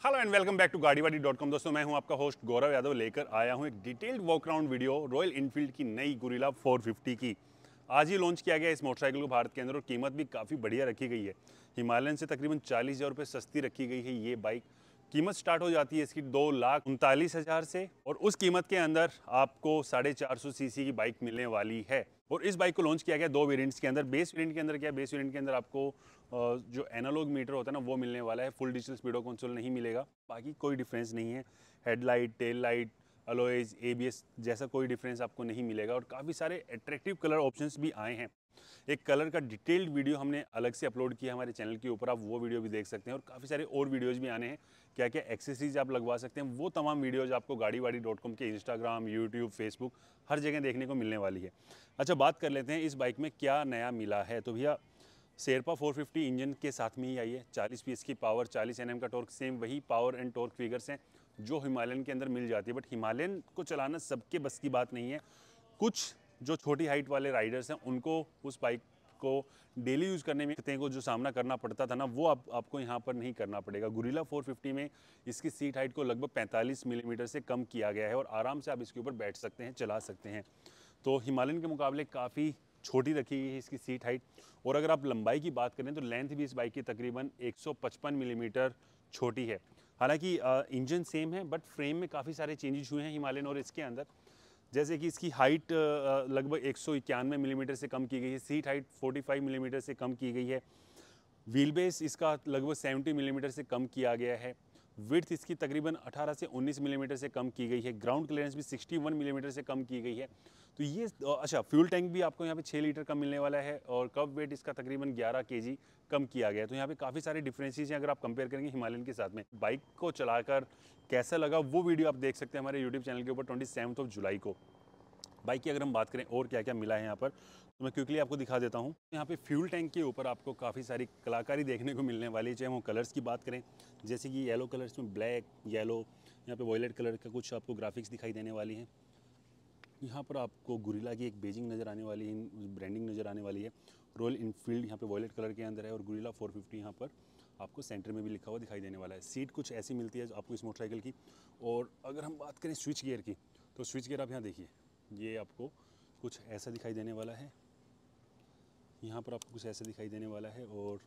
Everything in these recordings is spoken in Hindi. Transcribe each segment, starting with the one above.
Hello and welcome back to GaadiWaadi dot com दोस्तों, मैं हूँ आपका होस्ट गौरव यादव लेकर आया हूँ एक detailed walk round video Royal Enfield की नई गुरिला 450 की। आज ही लॉन्च किया गया इस मोटरसाइकिल को भारत के अंदर और कीमत भी काफ़ी बढ़िया रखी गई है। हिमालयन से तकरीबन चालीस हज़ार रुपये सस्ती रखी गई है ये बाइक कीमत स्टार्ट हो जाती है इसकी दो लाख उनतालीस हज़ार से, और उस कीमत के अंदर आपको साढ़े चार सौ सी की बाइक मिलने वाली है। और इस बाइक को लॉन्च किया गया दो वेरिएंट्स के अंदर बेस वेरिएंट के अंदर क्या बेस वेरिएंट के अंदर आपको जो एनालॉग मीटर होता है ना, वो मिलने वाला है। फुल डिजिटल स्पीडो कंसोल नहीं मिलेगा। बाकी कोई डिफरेंस नहीं है। हेडलाइट टेल लाइट अलोएज ए जैसा कोई डिफरेंस आपको नहीं मिलेगा और काफ़ी सारे अट्रैक्टिव कलर ऑप्शंस भी आए हैं। एक कलर का डिटेल्ड वीडियो हमने अलग से अपलोड किया हमारे चैनल के ऊपर, आप वो वीडियो भी देख सकते हैं और काफ़ी सारे और वीडियोज़ भी आने हैं। क्या क्या एक्सेसरीज आप लगवा सकते हैं, वो तमाम वीडियोज़ आपको गाड़ी वाड़ी डॉट कॉम के इंस्टाग्राम यूट्यूब फेसबुक हर जगह देखने को मिलने वाली है। अच्छा बात कर लेते हैं इस बाइक में क्या नया मिला है। तो भैया, शेरपा 450 इंजन के साथ में ही आई है 40 पीस की पावर 40 एन का टॉर्क सेम वही पावर एंड टॉर्क फिगर्स हैं। जो हिमालयन के अंदर मिल जाती है बट हिमालयन को चलाना सबके बस की बात नहीं है। कुछ जो छोटी हाइट वाले राइडर्स हैं उनको उस बाइक को डेली यूज़ करने में को जो सामना करना पड़ता था ना वो आप, आपको यहाँ पर नहीं करना पड़ेगा। गुरीला 450 में इसकी सीट हाइट को लगभग 45 मिलीमीटर mm से कम किया गया है और आराम से आप इसके ऊपर बैठ सकते हैं चला सकते हैं। तो हिमालयन के मुकाबले काफ़ी छोटी रखी गई है इसकी सीट हाइट और अगर आप लंबाई की बात करें तो लेंथ भी इस बाइक की तकरीबन 155 मिलीमीटर छोटी है। हालाँकि इंजन सेम है बट फ्रेम में काफ़ी सारे चेंजेस हुए हैं हिमालयन और इसके अंदर। जैसे कि इसकी हाइट लगभग एक सौ मिलीमीटर से कम की गई है सीट हाइट 45 मिलीमीटर से कम की गई है। व्हील बेस इसका लगभग 70 मिलीमीटर से कम किया गया है। विड्थ इसकी तकरीबन 18 से 19 मिलीमीटर mm से कम की गई है। ग्राउंड क्लियरेंस भी 61 मिलीमीटर mm से कम की गई है। तो ये अच्छा फ्यूल टैंक भी आपको यहाँ पे 6 लीटर का मिलने वाला है और कब वेट इसका तकरीबन 11 केजी कम किया गया है। तो यहाँ पे काफ़ी सारे डिफरेंसेस हैं अगर आप कंपेयर करेंगे हिमालयन के साथ में। बाइक को चलाकर कैसा लगा वो वीडियो आप देख सकते हैं हमारे यूट्यूब चैनल के ऊपर ट्वेंटी ऑफ़ जुलाई को। बाइक की अगर हम बात करें, और क्या क्या मिला है यहाँ पर तो मैं क्विकली आपको दिखा देता हूँ। यहाँ पे फ्यूल टैंक के ऊपर आपको काफ़ी सारी कलाकारी देखने को मिलने वाली है। चाहे वो कलर्स की बात करें, जैसे कि येलो कलर्स में ब्लैक, येलो, यहाँ पे वॉयलेट कलर का कुछ आपको ग्राफिक्स दिखाई देने वाली हैं। यहाँ पर आपको गुरिला की एक बेजिंग नज़र आने वाली है ब्रांडिंग नज़र आने वाली है। रॉयल इनफील्ड यहाँ पे वॉयलेट कलर के अंदर है और गुरिला 450 यहाँ पर आपको सेंटर में भी लिखा हुआ दिखाई देने वाला है। सीट कुछ ऐसी मिलती है आपको इस मोटरसाइकिल की। और अगर हम बात करें स्विच गियर की तो स्विच गियर आप यहाँ देखिए। ये आपको कुछ ऐसा दिखाई देने वाला है। यहाँ पर आपको कुछ ऐसा दिखाई देने वाला है और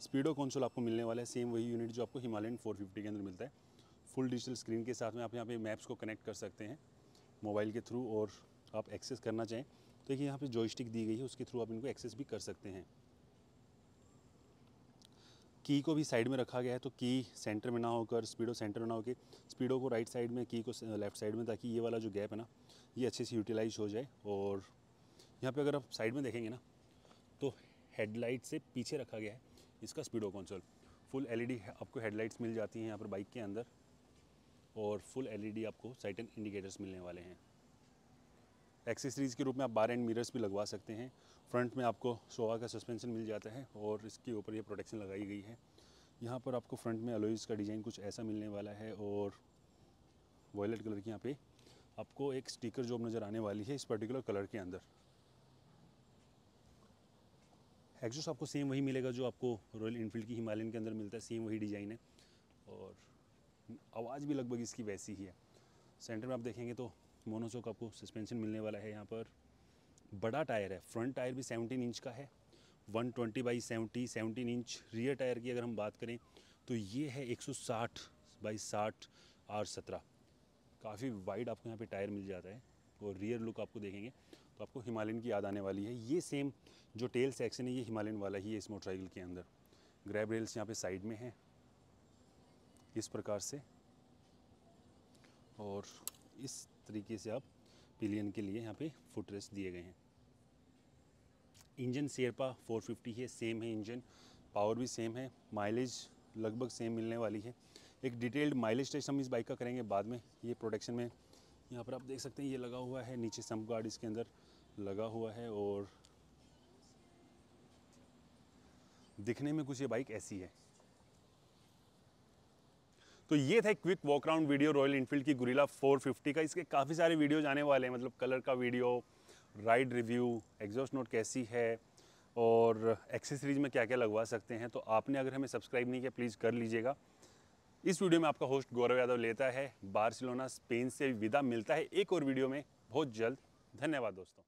स्पीडो कंसोल आपको मिलने वाला है। सेम वही यूनिट जो आपको हिमालयन 450 के अंदर मिलता है। फुल डिजिटल स्क्रीन के साथ में आप यहाँ पे मैप्स को कनेक्ट कर सकते हैं मोबाइल के थ्रू और आप एक्सेस करना चाहें। तो देखिए यहाँ पे जॉयस्टिक दी गई है, उसके थ्रू आप इनको एक्सेस भी कर सकते हैं। की को भी साइड में रखा गया है तो की सेंटर में ना होकर, स्पीडो सेंटर में ना होकर स्पीडो को राइट साइड में, की को लेफ़्ट साइड में, ताकि ये वाला जो गैप है ना, ये अच्छे से यूटिलाइज हो जाए। और यहाँ पे अगर आप साइड में देखेंगे ना तो हेडलाइट से पीछे रखा गया है इसका स्पीडो कंसोल फुल एलईडी आपको हेडलाइट्स मिल जाती हैं यहाँ पर बाइक के अंदर, और फुल एलईडी आपको साइट एंड इंडिकेटर्स मिलने वाले हैं। एक्सेसरीज़ के रूप में आप बार एंड मिरर्स भी लगवा सकते हैं। फ्रंट में आपको सोवा का सस्पेंशन मिल जाता है और इसके ऊपर ये प्रोटेक्शन लगाई गई है। यहाँ पर आपको फ्रंट में अलोइज का डिज़ाइन कुछ ऐसा मिलने वाला है और वॉयलेट कलर की यहाँ पे आपको एक स्टिकर जॉब नज़र आने वाली है इस पर्टिकुलर कलर के अंदर। एग्जॉस्ट आपको सेम वही मिलेगा जो आपको रॉयल इनफील्ड की हिमालयन के अंदर मिलता है सेम वही डिज़ाइन है। और आवाज़ भी लगभग इसकी वैसी ही है। सेंटर में आप देखेंगे तो मोनोसोक आपको सस्पेंशन मिलने वाला है यहाँ पर। बड़ा टायर है फ्रंट टायर भी 17 इंच का है। 120 twenty by seventy seventeen inch rear tyre की अगर हम बात करें तो ये है 160 बाई साठ आर सत्रह। काफ़ी वाइड आपको यहाँ पे टायर मिल जाता है और रियर लुक आपको देखेंगे तो आपको हिमालयन की याद आने वाली है। ये सेम जो टेल सेक्शन है, ये हिमालयन वाला ही है इस मोटरसाइकिल के अंदर। ग्रैब रेल्स यहाँ पे साइड में है, इस प्रकार से। और इस तरीके से आप पिलियन के लिए यहाँ पे फुट रेस्ट दिए गए हैं। इंजन शेरपा 450 है सेम है इंजन पावर भी सेम है माइलेज लगभग सेम मिलने वाली है। एक डिटेल्ड माइलेज टेस्ट हम इस बाइक का करेंगे बाद में, ये प्रोटेक्शन में। यहाँ पर आप देख सकते हैं, ये लगा हुआ है, नीचे सम्प गार्ड इसके अंदर लगा हुआ है और दिखने में कुछ ये बाइक ऐसी है। तो ये था quick walk round video Royal Enfield की गुरीला 450 का। इसके काफ़ी सारे वीडियोज़ आने वाले हैं मतलब कलर का video ride review exhaust note कैसी है, और एक्सेसरीज में क्या क्या लगवा सकते हैं। तो आपने अगर हमें सब्सक्राइब नहीं किया प्लीज़ कर लीजिएगा। इस वीडियो में आपका होस्ट गौरव यादव लेता है, बार्सिलोना, स्पेन से विदा मिलता है एक और वीडियो में। बहुत जल्द। धन्यवाद दोस्तों।